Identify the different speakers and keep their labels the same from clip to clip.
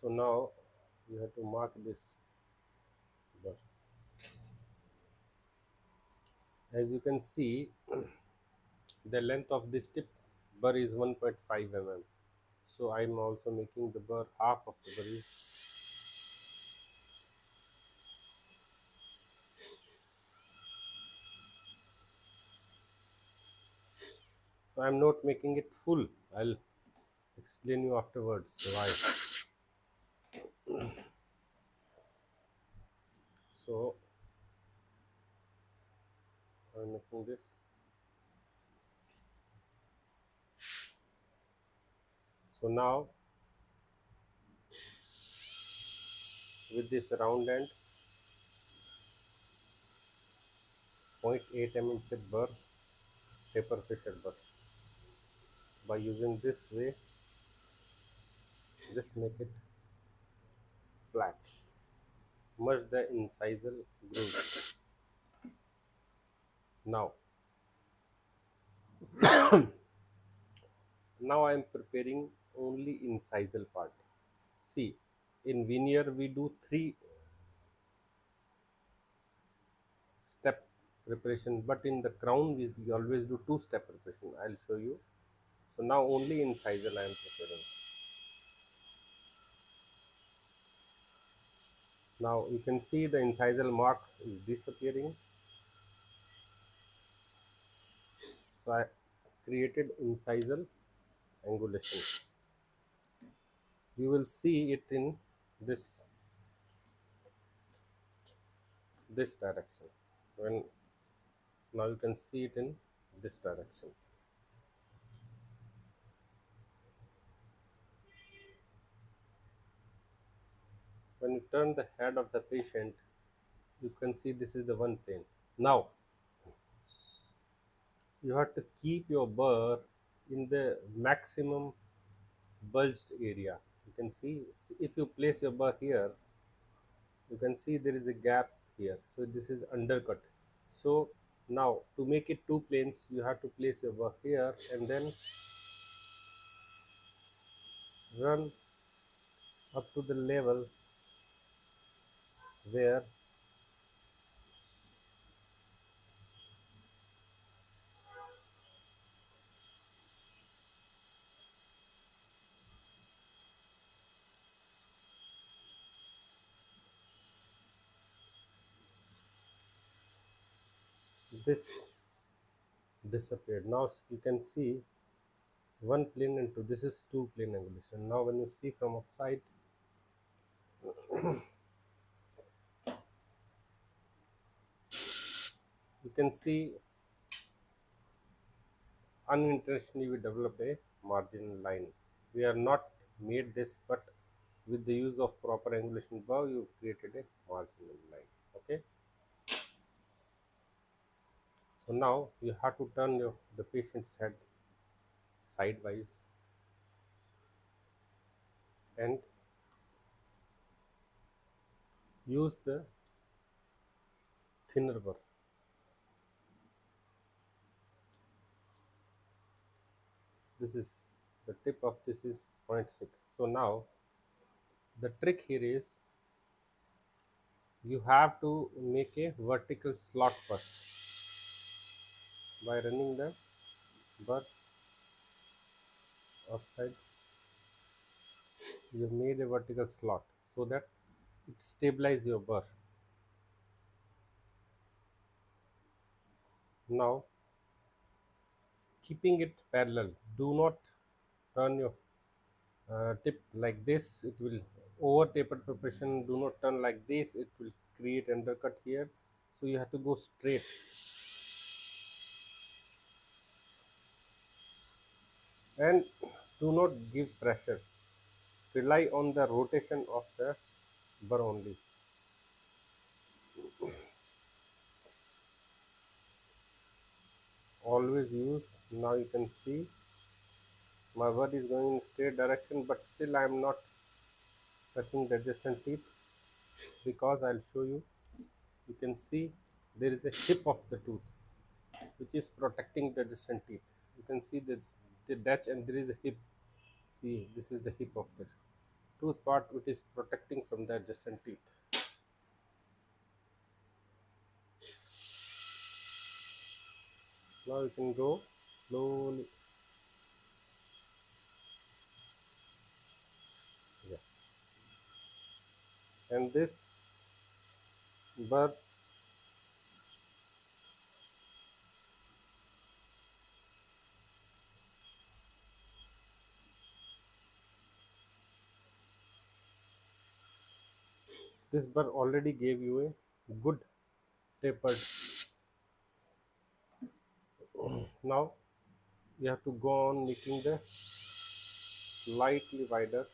Speaker 1: so now you have to mark this burr as you can see the length of this tip bar is 1.5 mm. So i'm also making the bar half of the is so i'm not making it full. I'll explain you afterwards why so i'm making this. So now with this round end 0.8 mm chip burr taper fitted burr by using this way just make it flat merge the incisal groove now now i am preparing only incisal part. See in veneer we do three step preparation but in the crown we, we always do two step preparation. I'll show you. So now only incisal i am preparing now you can see the incisal mark is disappearing. So i created incisal angulation. You will see it in this this direction. When now you can see it in this direction when you turn the head of the patient you can see this is the one plane now you have to keep your burr in the maximum bulged area. You can see if you place your burr here you can see there is a gap here. So this is undercut. So now to make it two planes you have to place your burr here and then run up to the level where this disappeared. Now you can see one plane and this is two plane angulation now when you see from upside can see unintentionally we developed a margin line. We are not made this but with the use of proper angulation bow you created a marginal line okay? So now you have to turn your the patient's head sidewise and use the thinner burr this is the tip of this is 0.6 so now the trick here is you have to make a vertical slot first by running the burr outside. You made a vertical slot so that it stabilize your burr now keeping it parallel. Do not turn your uh, tip like this it will over tapered preparation. Do not turn like this it will create undercut here. So you have to go straight. And do not give pressure. Rely on the rotation of the burr only. Always use now you can see my word is going in straight direction but still I am not touching the adjacent teeth because I'll show you. You can see there is a hip of the tooth which is protecting the adjacent teeth. You can see this the Dutch and there is a hip. See this is the hip of the tooth part which is protecting from the adjacent teeth. Now you can go slowly. Yeah. And this burr this burr already gave you a good tapered now you have to go on making the slightly wider.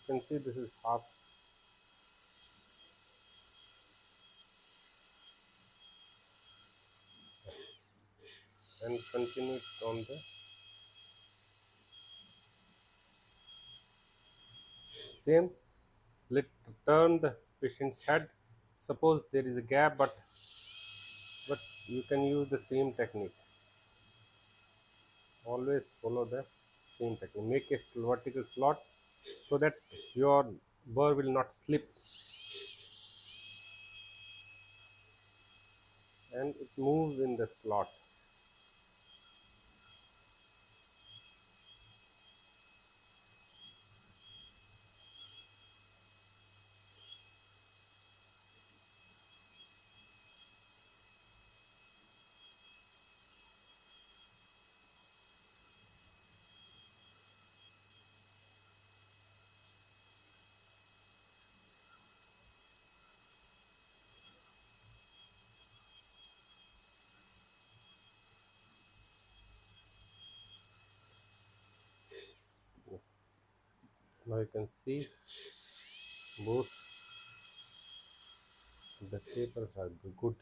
Speaker 1: You can see this is half. And continue it on the same. Let turn the patient's head. Suppose there is a gap but but you can use the same technique always follow the same technique make a vertical slot so that your burr will not slip. And it moves in the slot now you can see both the tapers are good.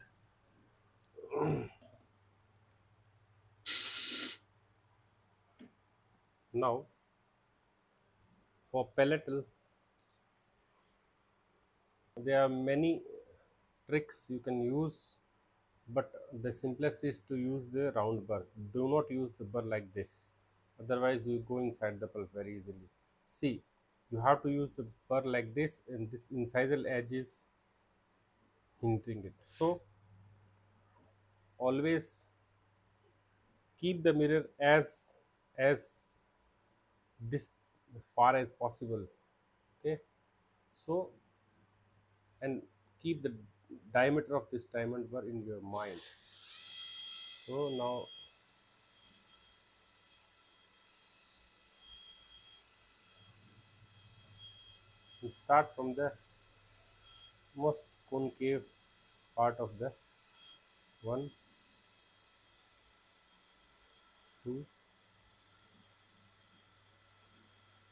Speaker 1: Now for palatal there are many tricks you can use but the simplest is to use the round burr. Do not use the burr like this. Otherwise you go inside the pulp very easily. See you have to use the burr like this and this incisal edge is hindering it. So always keep the mirror as as this far as possible okay? So and keep the diameter of this diamond burr in your mind. So now start from the most concave part of the one two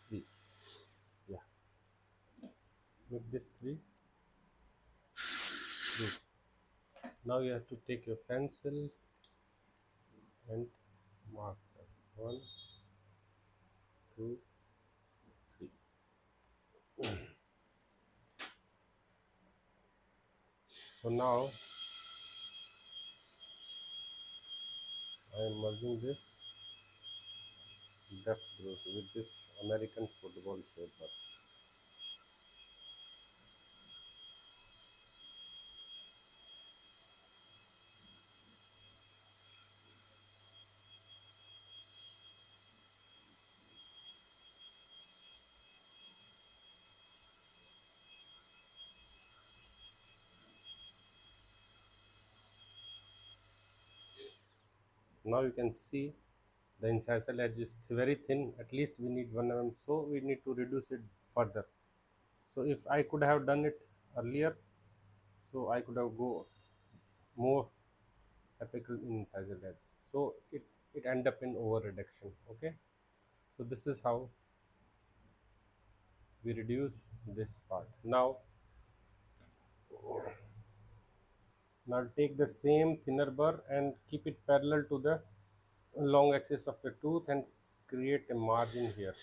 Speaker 1: three. Yeah. Make this three three. Now you have to take your pencil and mark them. one two three so now I am merging this depth with this American football paper. Now you can see the incisal edge is very thin. At least we need 1 mm. So we need to reduce it further. So if i could have done it earlier so i could have go more apical incisal edge. So it it end up in over reduction okay? So this is how we reduce this part. Now now take the same thinner burr and keep it parallel to the long axis of the tooth and create a margin here.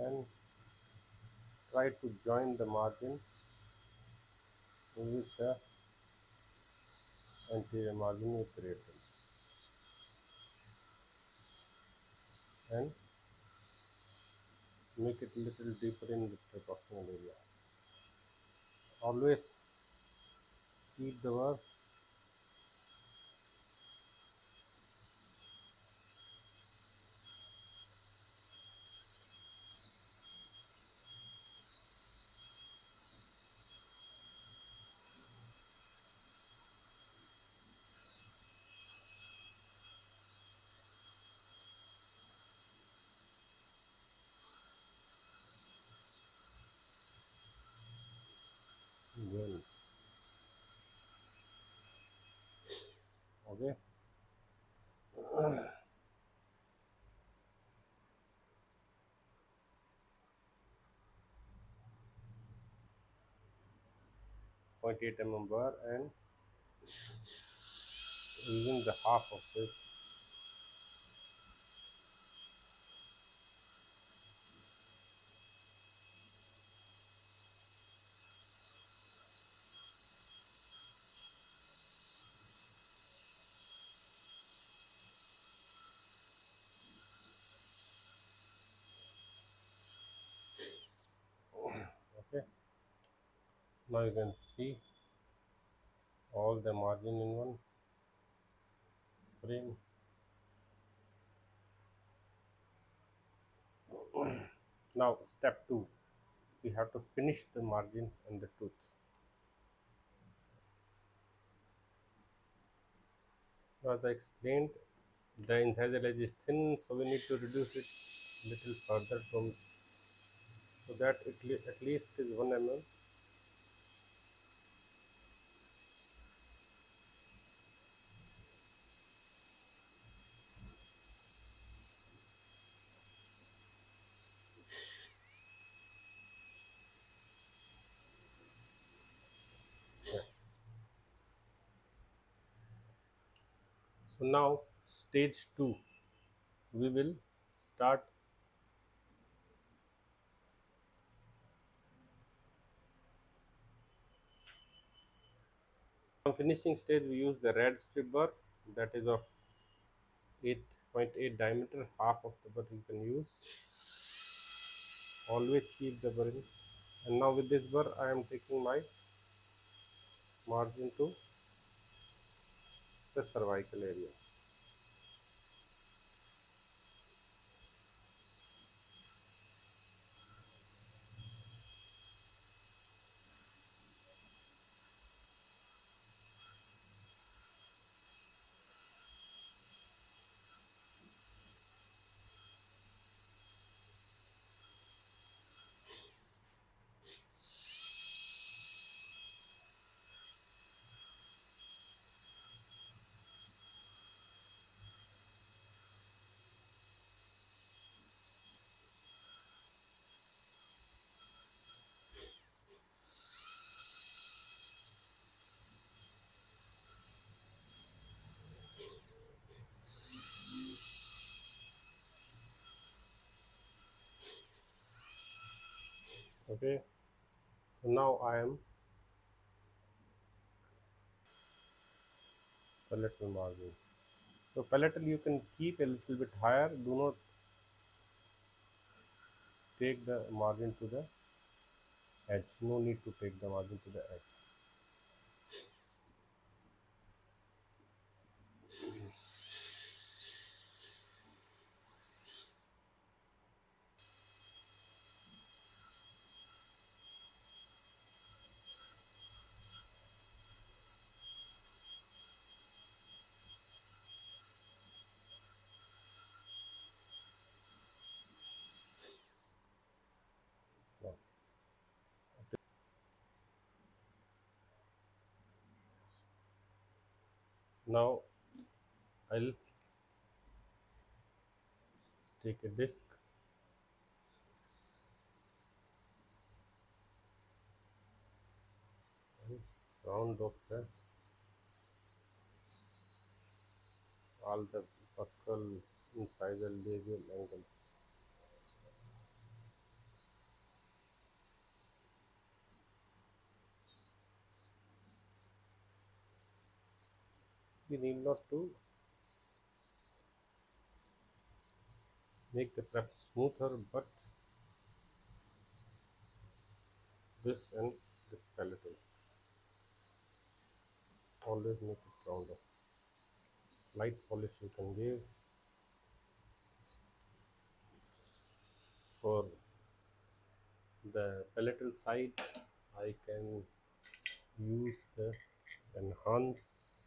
Speaker 1: And try to join the margin. With the anterior margin you created and make it little deeper in the proximal area always keep the work 48 mm bar and using the half of it. Now you can see all the margin in one frame. Now step 2 we have to finish the margin and the tooth Now, as I explained the incisal edge is thin so we need to reduce it little further from so that at least is 1 mm So now stage 2 we will start. On finishing stage we use the red stripe burr that is of 8.8 diameter half of the burr you can use. Always keep the burr in and now with this burr I am taking my margin to the cervical area okay. So now I am palatal margin. So palatal you can keep a little bit higher. Do not take the margin to the edge. No need to take the margin to the edge now, now I'll take a disc. And round off the all the buccal incisal labial angles we need not to make the prep smoother but this and this palatal always make it rounder. Light polish you can give for the palatal side. I can use the enhance